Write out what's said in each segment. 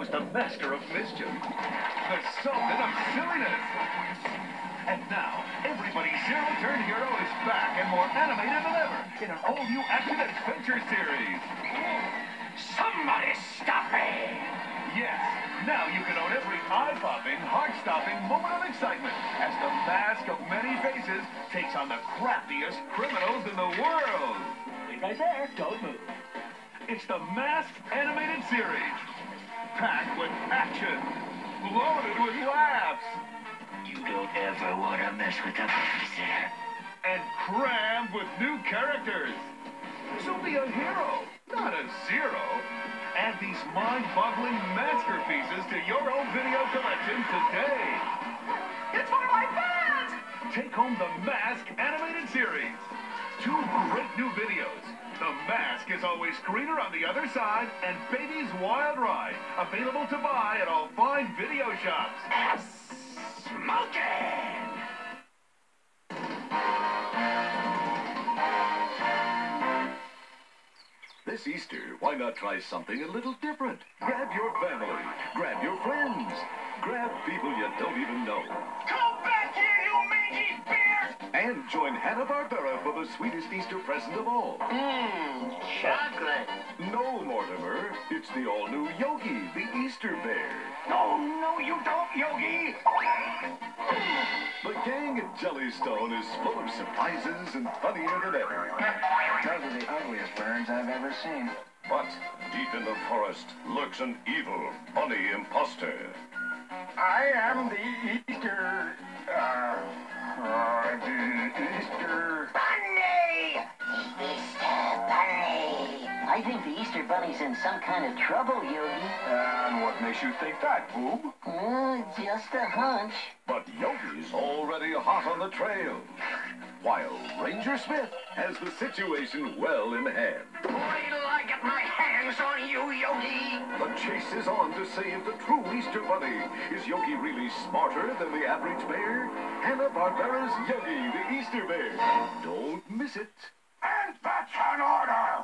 was the master of mischief, the sultan of silliness. And now, everybody's Zero Turn Hero is back and more animated than ever in an all-new action-adventure series. Somebody stop me! Yes, now you can own every eye-popping, heart-stopping moment of excitement as the mask of many faces takes on the craftiest criminals in the world. Wait right there. Don't move. It's the Mask Animated Series. Packed with action, loaded with laughs, You don't ever want to mess with the babysitter. and crammed with new characters. So be a hero, not a zero. Add these mind-boggling masterpieces to your own video collection today. It's for my fans! Take home the Mask Animated Series. New videos. The Mask is always greener on the other side, and Baby's Wild Ride, available to buy at all fine video shops. Smoking! This Easter, why not try something a little different? Grab your family, grab your friends, grab people you don't even know, Come and join Hanna-Barbera for the sweetest Easter present of all. Mmm, chocolate. No, Mortimer, it's the all-new Yogi, the Easter bear. No, no, you don't, Yogi! The gang at Jellystone is full of surprises and funnier than ever. Those are the ugliest birds I've ever seen. But deep in the forest lurks an evil, funny imposter. I am the Easter. Uh, I think the Easter Bunny's in some kind of trouble, Yogi. And what makes you think that, Boo Boo? Uh, just a hunch. But Yogi's already hot on the trail. While Ranger Smith has the situation well in hand. Wait till I get my hands on you, Yogi! The chase is on to save the true Easter Bunny. Is Yogi really smarter than the average bear? Hanna-Barbera's Yogi, the Easter Bear. Don't miss it. And that's an order!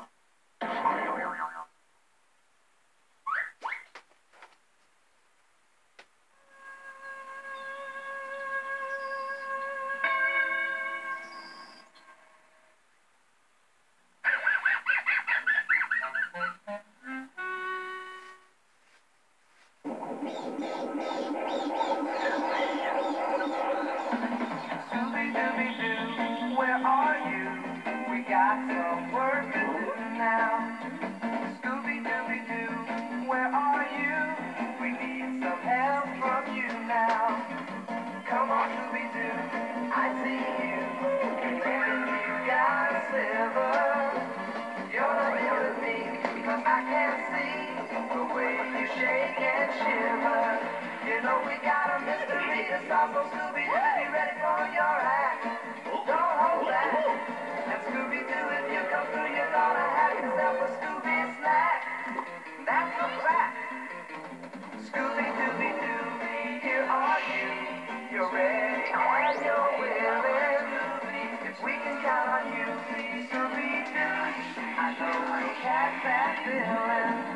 Know we got a mystery to oh, solve, so Scooby-Doo, be ready for your act. Don't hold back. And Scooby-Doo, if you come through, you're gonna have yourself a Scooby snack. That's a fact. Scooby-Dooby-Doo, here are you. You're ready and you're willing. If we can count on you, Scooby-Doo, I know we catch that feeling.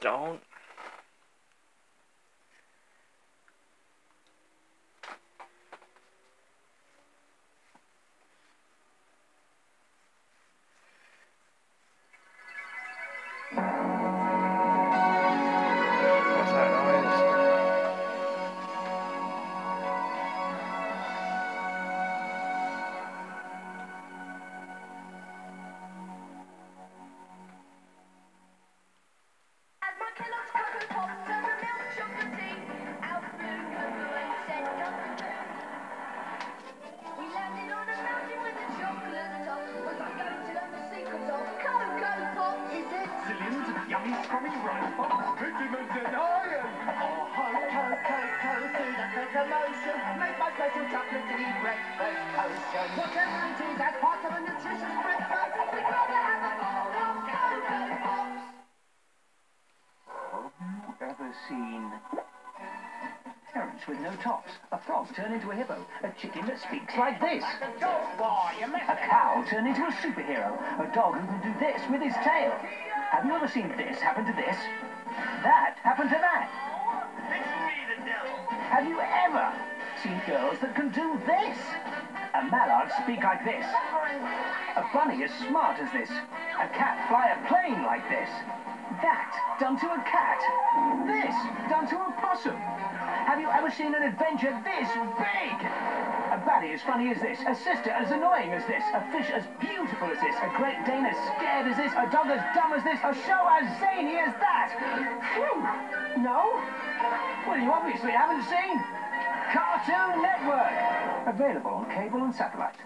Don't. Seen parents with no tops? A frog turn into a hippo. A chicken that speaks like this. A cow turn into a superhero. A dog who can do this with his tail. Have you ever seen this happen to this? That happen to that? Have you ever seen girls that can do this? A mallard speak like this. A bunny as smart as this. A cat fly a plane like this. That done to a cat. This done to a possum. Have you ever seen an adventure this big? A baddie as funny as this. A sister as annoying as this. A fish as beautiful as this. A great Dane as scared as this. A dog as dumb as this. A show as zany as that. Phew. No? Well, you obviously haven't seen Cartoon Network. Available on cable and satellite.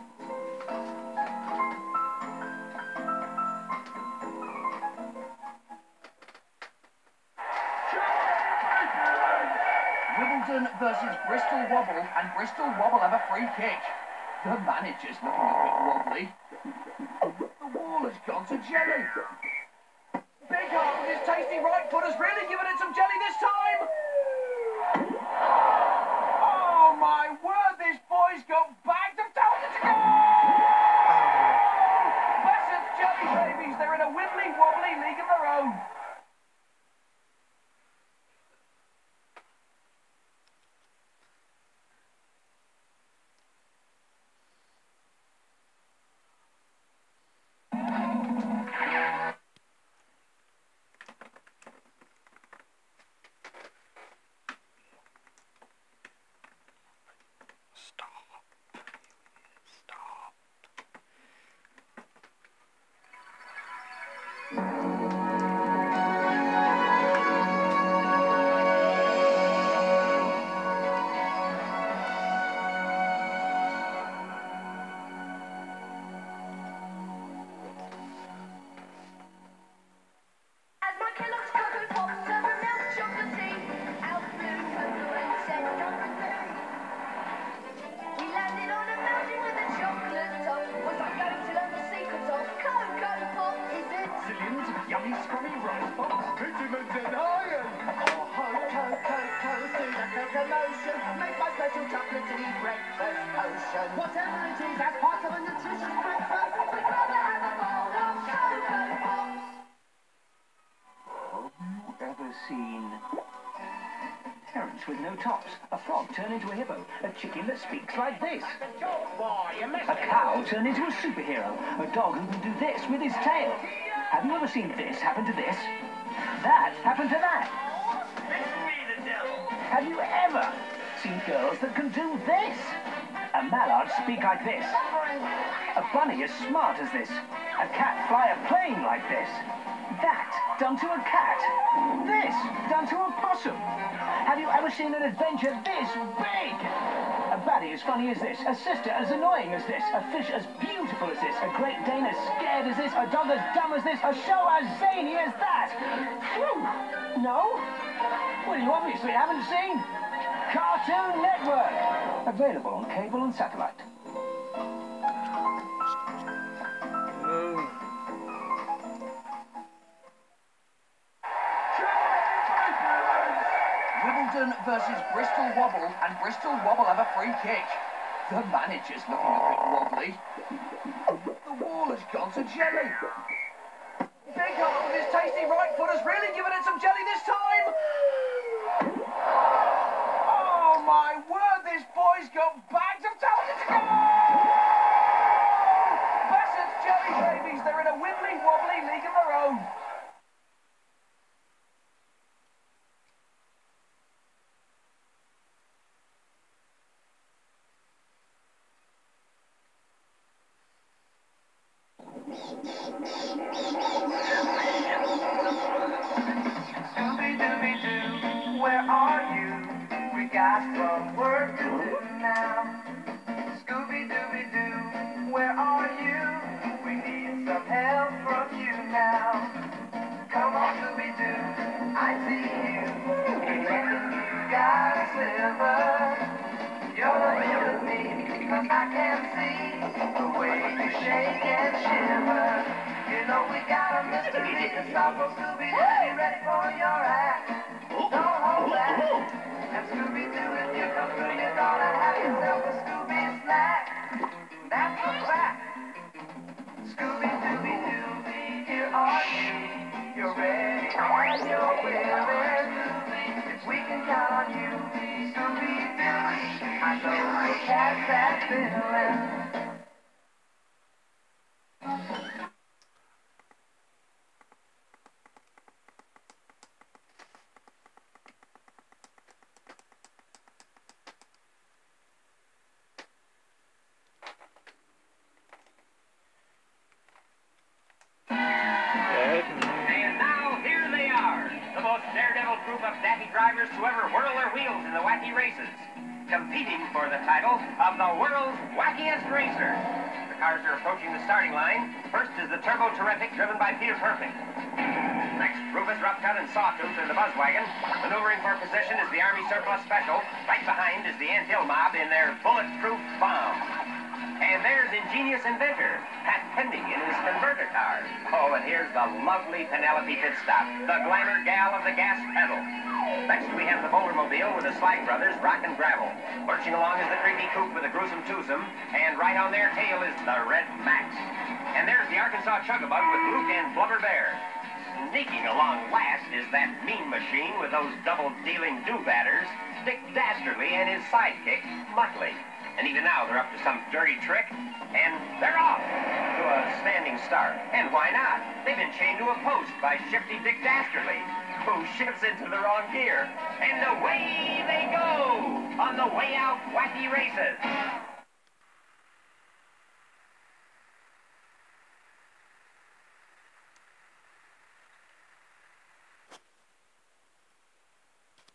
Wimbledon versus Bristol Wobble, and Bristol Wobble have a free kick. The manager's looking a bit wobbly. The wall has gone to jelly. Big with his tasty right foot has really given it some jelly this time. With no tops? A frog turn into a hippo. A chicken that speaks like this. A cow turn into a superhero. A dog who can do this with his tail. Have you ever seen this happen to this? That happen to that? Have you ever seen girls that can do this? A mallard speak like this. A bunny as smart as this. A cat fly a plane like this. That done to a cat. This done to a possum. Have you ever seen an adventure this big? A baddie as funny as this. A sister as annoying as this. A fish as beautiful as this. A great Dane as scared as this. A dog as dumb as this. A show as zany as that. Phew. No? Well, you obviously haven't seen Cartoon Network. Available on cable and satellite. Wimbledon versus Bristol Wobble, and Bristol Wobble have a free kick. The manager's looking a bit wobbly. The wall has gone to jelly. Big Heart with his tasty right foot has really given it some jelly this time. Oh my word, this boy's got shake and shiver. You know we got a mystery to solve for Scooby-Doo. Be ready for your act. Don't hold back. And Scooby-Doo, if you come through, you're gonna have yourself a Scooby snack. That's a fact. Scooby-Dooby-Doo, here are you. You're ready and you're willing. We can count on you, Scooby-Doo, I know you'll catch that feeling. Wacky races, competing for the title of the world's wackiest racer. The cars are approaching the starting line. First is the Turbo Terrific, driven by Peter Perfect. Next, Rufus Roughcut and Sawtooth in the Buzz Wagon. Maneuvering for position is the Army Surplus Special. Right behind is the Ant Hill Mob in their bulletproof bomb. And ingenious inventor, Pat Pending in his converter car. Oh, and here's the lovely Penelope Pitstop, the glamour gal of the gas pedal. Next we have the Bouldermobile with the Slag Brothers, Rock and Gravel. Lurching along is the creepy coupe with the gruesome twosome, and right on their tail is the Red Max. And there's the Arkansas Chugabug with Luke and Blubber Bear. Sneaking along last is that mean machine with those double-dealing do-badders, Dick Dastardly and his sidekick, Muttley. And even now they're up to some dirty trick, and they're off to a standing start. And why not? They've been chained to a post by shifty Dick Dastardly, who shifts into the wrong gear. And away they go on the way out wacky races.